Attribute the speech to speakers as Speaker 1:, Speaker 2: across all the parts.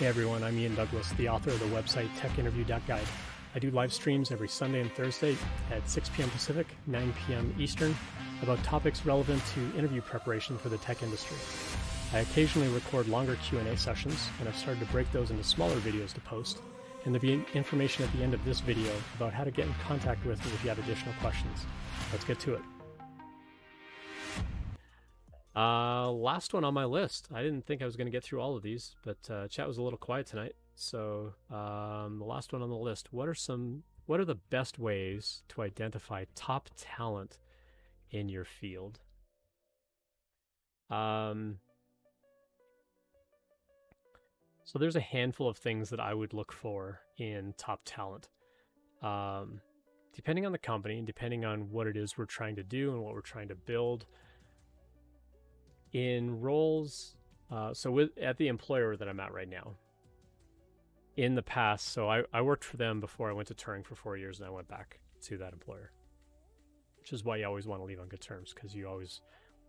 Speaker 1: Hey everyone, I'm Ian Douglas, the author of the website techinterview.guide. I do live streams every Sunday and Thursday at 6 p.m. Pacific, 9 p.m. Eastern about topics relevant to interview preparation for the tech industry. I occasionally record longer Q&A sessions, and I've started to break those into smaller videos to post. And there'll be information at the end of this video about how to get in contact with me if you have additional questions. Let's get to it. Uh, last one on my list. I didn't think I was going to get through all of these, but uh, chat was a little quiet tonight. So um, the last one on the list. What are some? What are the best ways to identify top talent in your field? Um, so there's a handful of things that I would look for in top talent. Um, depending on the company and depending on what it is we're trying to do and what we're trying to build in roles uh, so with at the employer that i'm at right now in the past so I, I worked for them before i went to turing for four years and i went back to that employer which is why you always want to leave on good terms because you always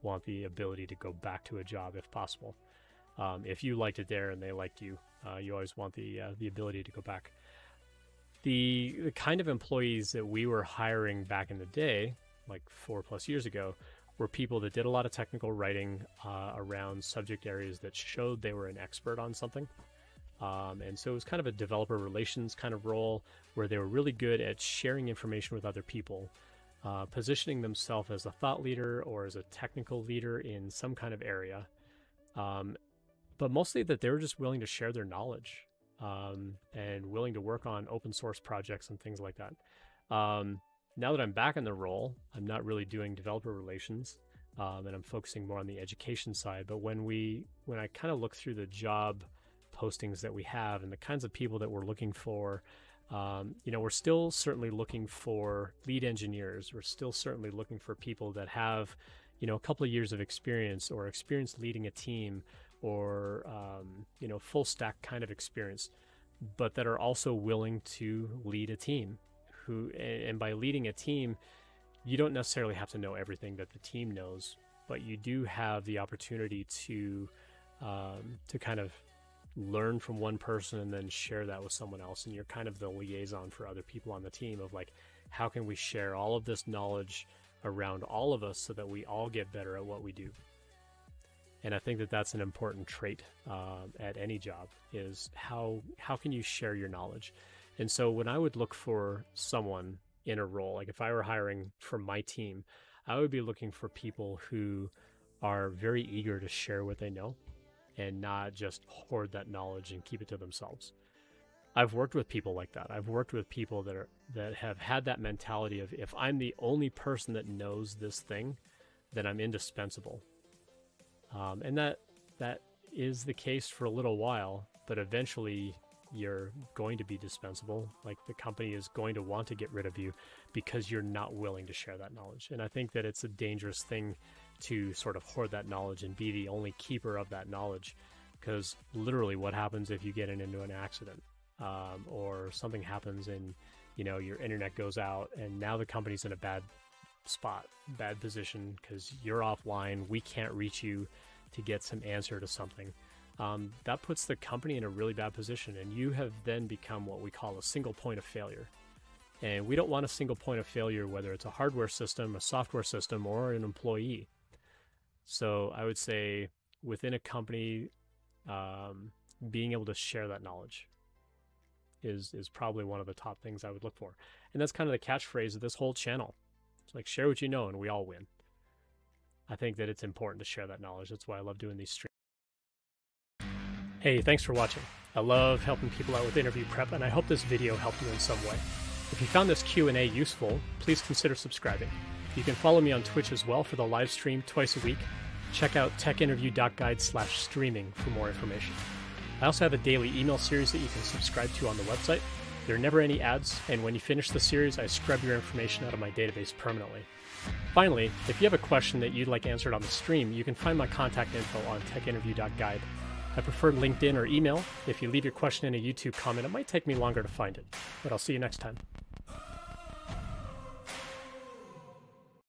Speaker 1: want the ability to go back to a job if possible. Um, if you liked it there and they liked you uh, you always want the uh, the ability to go back. The, the kind of employees that we were hiring back in the day like four plus years ago were people that did a lot of technical writing uh, around subject areas that showed they were an expert on something. Um, and so it was kind of a developer relations kind of role where they were really good at sharing information with other people, uh, positioning themselves as a thought leader or as a technical leader in some kind of area. Um, but mostly that they were just willing to share their knowledge um, and willing to work on open source projects and things like that. Um, now that I'm back in the role, I'm not really doing developer relations, um, and I'm focusing more on the education side. But when we, when I kind of look through the job postings that we have and the kinds of people that we're looking for, um, you know, we're still certainly looking for lead engineers. We're still certainly looking for people that have, you know, a couple of years of experience or experience leading a team or, um, you know, full stack kind of experience, but that are also willing to lead a team who and by leading a team you don't necessarily have to know everything that the team knows but you do have the opportunity to um, to kind of learn from one person and then share that with someone else. And you're kind of the liaison for other people on the team of like how can we share all of this knowledge around all of us so that we all get better at what we do? And i think that that's an important trait um, at any job is how how can you share your knowledge and so when I would look for someone in a role, like if I were hiring from my team, I would be looking for people who are very eager to share what they know and not just hoard that knowledge and keep it to themselves. I've worked with people like that. I've worked with people that are that have had that mentality of if I'm the only person that knows this thing, then I'm indispensable. Um, and that that is the case for a little while, but eventually you're going to be dispensable. Like the company is going to want to get rid of you because you're not willing to share that knowledge. And I think that it's a dangerous thing to sort of hoard that knowledge and be the only keeper of that knowledge. Because literally, what happens if you get into an accident um, or something happens and you know your internet goes out and now the company's in a bad spot, bad position because you're offline. We can't reach you to get some answer to something um, that puts the company in a really bad position. And you have then become what we call a single point of failure. And we don't want a single point of failure, whether it's a hardware system, a software system, or an employee. So I would say within a company, um, being able to share that knowledge is is probably one of the top things I would look for. And that's kind of the catchphrase of this whole channel. It's like share what you know and we all win. I think that it's important to share that knowledge. That's why I love doing these streams. Hey, thanks for watching. I love helping people out with interview prep, and I hope this video helped you in some way. If you found this Q&A useful, please consider subscribing. You can follow me on Twitch as well for the live stream twice a week. Check out techinterview.guide slash streaming for more information. I also have a daily email series that you can subscribe to on the website. There are never any ads, and when you finish the series, I scrub your information out of my database permanently. Finally, if you have a question that you'd like answered on the stream, you can find my contact info on techinterview.guide. I prefer LinkedIn or email. If you leave your question in a YouTube comment, it might take me longer to find it. But I'll see you next time.